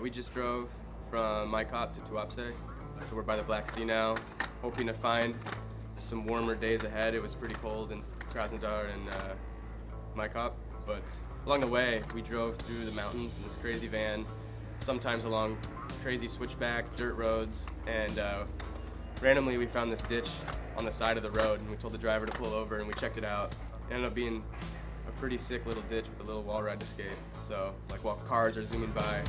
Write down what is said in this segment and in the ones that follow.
We just drove from Maikop to Tuapse, so we're by the Black Sea now, hoping to find some warmer days ahead. It was pretty cold in Krasnodar and uh, Maikop, but along the way we drove through the mountains in this crazy van, sometimes along crazy switchback dirt roads, and uh, randomly we found this ditch on the side of the road, and we told the driver to pull over, and we checked it out. It ended up being a pretty sick little ditch with a little wall ride escape. So, like while cars are zooming by,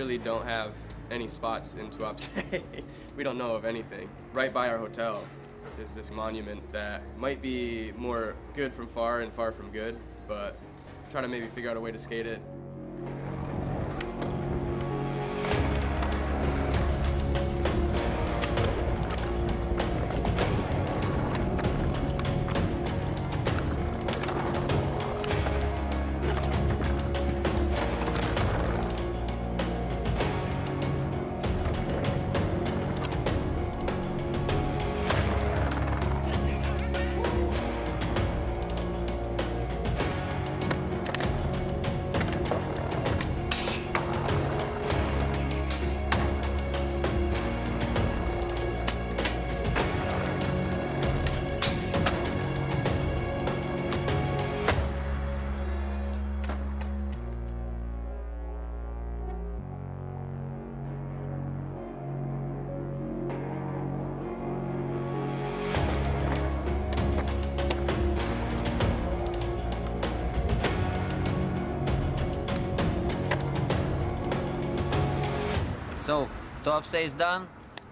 really don't have any spots in Tuapse. we don't know of anything. Right by our hotel is this monument that might be more good from far and far from good, but try to maybe figure out a way to skate it. So, Tuapse is done.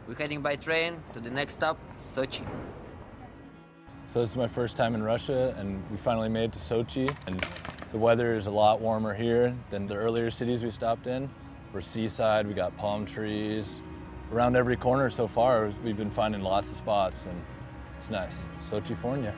We're heading by train to the next stop, Sochi. So this is my first time in Russia and we finally made it to Sochi and the weather is a lot warmer here than the earlier cities we stopped in. We're seaside, we got palm trees. Around every corner so far we've been finding lots of spots and it's nice. Sochifornia.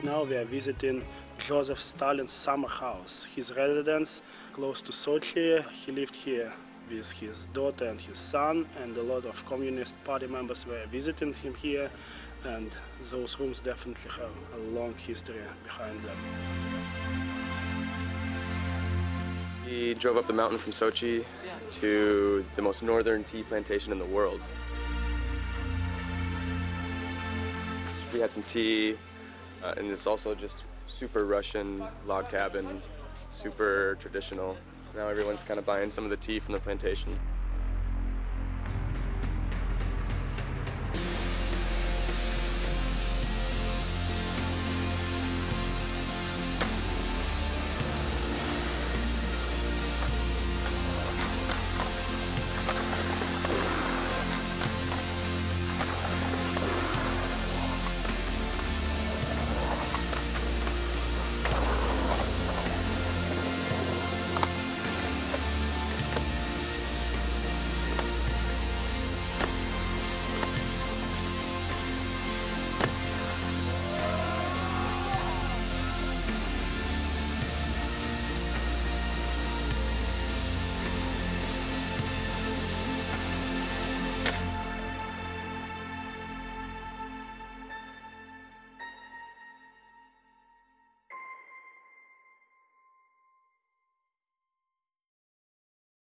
Right now we are visiting Joseph Stalin's summer house, his residence close to Sochi. He lived here with his daughter and his son, and a lot of Communist Party members were visiting him here, and those rooms definitely have a long history behind them. We drove up the mountain from Sochi to the most northern tea plantation in the world. We had some tea, uh, and it's also just super Russian log cabin, super traditional. Now everyone's kind of buying some of the tea from the plantation.